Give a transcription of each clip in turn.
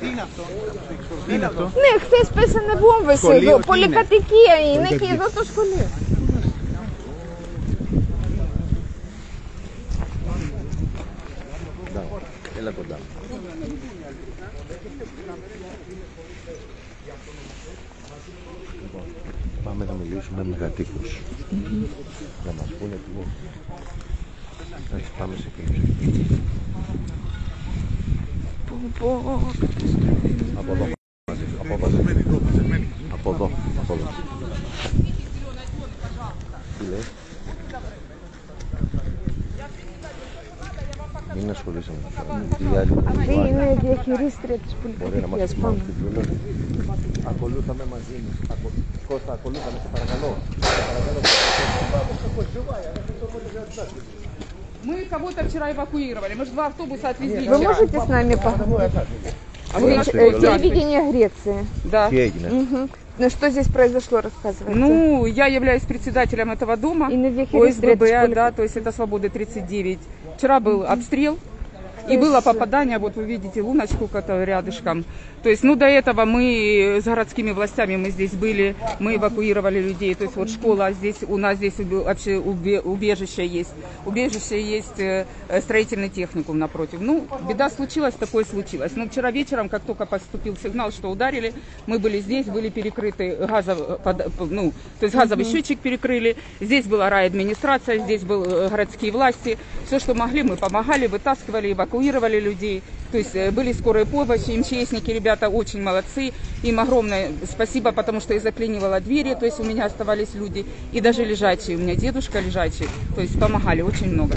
Τι είναι αυτό; Τι είναι αυτό; Ναι, χθες πέσανε βόμβες Σχολείο, εδώ. τι Πολυκατοικία είναι και εδώ το σχολείο. Έλα κοντά. Λοιπόν, Πάμε να μιλήσουμε με κατοίκους. Να μας πούνε τι είναι. Εντάξει, πάμε σε κλίση. Από εδώ. μαζί, Από εδώ. Από εδώ. Από εδώ. Τι λέει; Μην ασχολείσαι με αυτό. Οι άλλοι Αυτή είναι διαχειρίστρια της Μπορεί να μας πολυκατοικία. θυμάμαι την πλούνα. Ακολούθαμε μαζί μου. Ακο... Κώστα, ακολούθαμε, σε παρακαλώ. Σε παρακαλώ. Мы кого-то вчера эвакуировали. Мы же два автобуса отвезли. Вы можете с нами поговорить? А Телевидение Греции. Да. Угу. Ну что здесь произошло, рассказывайте. Ну, я являюсь председателем этого дома. И на ОСББ, да, то есть это Свободы 39. Вчера был обстрел. И было попадание, вот вы видите луночку которая рядышком. То есть, ну, до этого мы с городскими властями, мы здесь были, мы эвакуировали людей. То есть, вот школа здесь, у нас здесь вообще убе- убежище есть. Убежище есть, э, э, строительный техникум напротив. Ну, беда случилась, такое случилось. Но вчера вечером, как только поступил сигнал, что ударили, мы были здесь, были перекрыты газов, под- ну, то есть газовый счетчик перекрыли. Здесь была райадминистрация, здесь были э, городские власти. Все, что могли, мы помогали, вытаскивали, эвакуировали людей. То есть э, были скорые помощи, МЧСники, ребята очень молодцы. Им огромное спасибо, потому что я заклинивала двери, то есть у меня оставались люди. И даже лежачие, у меня дедушка лежачий. То есть помогали очень много.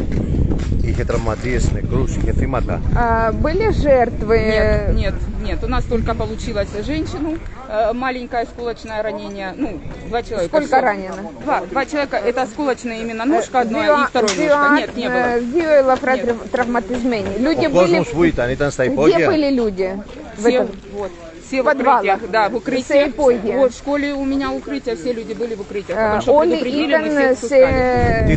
Их травма отвесная, кружки, нет. А, были жертвы? Нет, нет, нет. У нас только получилось женщину, э, маленькое осколочное ранение. Ну, два человека. Сколько ранено? Два, два человека. Это осколочная именно э, ножка одна Зио... и вторая. ножка. Нет, не э, было. Зиоила травматизмени. Люди были... Где были люди? Все, вот все в подвалах, укрытиях, да, в укрытиях. Вот, в школе у меня укрытия, все люди были в укрытиях. Потому что Они предупредили, мы всех пускали. Э,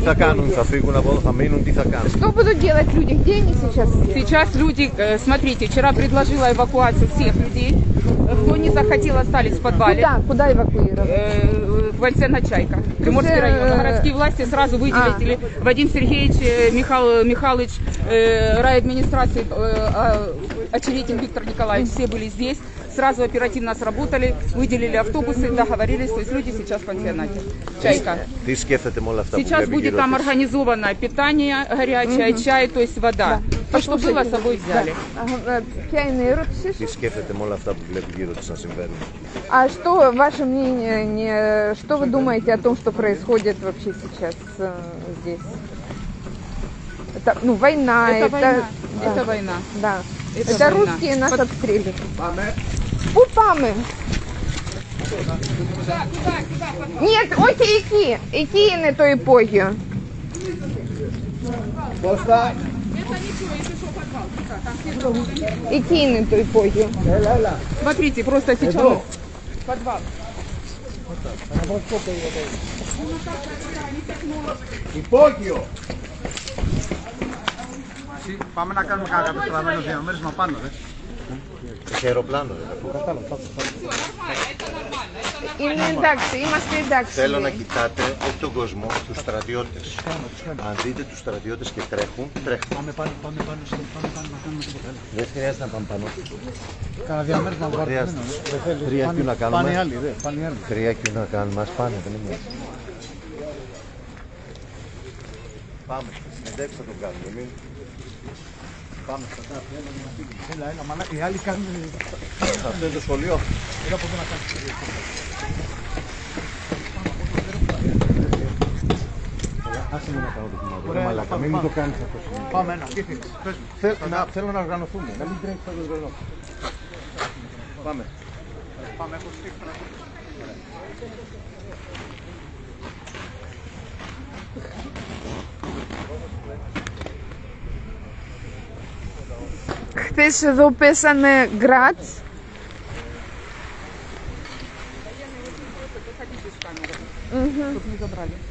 что будут делать люди? Где они сейчас? Сейчас люди, э, смотрите, вчера предложила эвакуацию всех людей. Кто не захотел, остались в подвале. Куда, куда эвакуировать? Э, Вальцена Чайка, Приморский Уже... район. Э, Городские власти сразу выделили. А. Вадим Сергеевич э, Михаил, э, Михайлович, э, райадминистрации, э, а, Очеретин Виктор Николаевич, все были здесь. Сразу оперативно сработали, выделили автобусы, договорились. То есть люди сейчас в пансионате. Чайка. Сейчас будет там организованное питание горячее, чай, то есть вода. Да. что было, с собой взяли. Ага, э, Ποια είναι η ερώτησή Τι σου? σκέφτεται με όλα αυτά που βλέπει γύρω της να συμβαίνουν. А что ваше мнение, не, что вы думаете о том, что происходит вообще сейчас э, здесь? Это, ну, война, Это это, война. да, Это война. да. Это Это, война. русские нас Под- обстреливают. Пу πάμε. Нет, όχι εκεί. Εκεί είναι το υπόγειο. Εκεί είναι το υπόγειο. Смотрите, просто сейчас... Подвал. Υπόγειο. Πάμε να κάνουμε κανένα κατεστραμμένο διαμέρισμα πάνω, δε. Είχε αεροπλάνο, ρε. αφού κατάλαβα, πάμε, πάμε. είναι εντάξει, είμαστε εντάξει. Θέλω να κοιτάτε όχι τον κόσμο, τους στρατιώτες. Αν δείτε τους στρατιώτες και τρέχουν, τρέχουν. Πάμε πάνω, πάμε πάνω, στο, πάμε πάνω να κάνουμε τίποτα. άλλο. Δεν χρειάζεται να πάμε πάνω. Κάνα διαμέρισμα βάρκα. Χρειάζεται. Δεν θέλεις. Τρία Πάνε- κιού να κάνουμε. Πάνε οι άλλοι, δε. Πάνε οι άλλοι. Τρία και να κάνουμε, ας πάνε, δεν είναι. Πάμε, συνεντεύξτε τον κάνουμε, μην... Πάμε, Έλα, έλα, μαλά. Οι άλλοι κάνουν... αυτό είναι το σχολείο. Έλα από εδώ να κάνουμε. Άσε με να κάνω το κουμάδι, ρε Ωραία, μαλάκα, πάμε, μην μου το πάμε. κάνεις αυτό. σήμερα. Πάμε ένα. Τι θέλεις. Πες μου. Θέλ- να- Θέλω να οργανωθούμε, να μην τρέχει σαν τον τρελό. Πάμε. Πάμε, έχω στήξει τώρα. Χθες εδώ πέσανε γκράτς чтобы не забрали.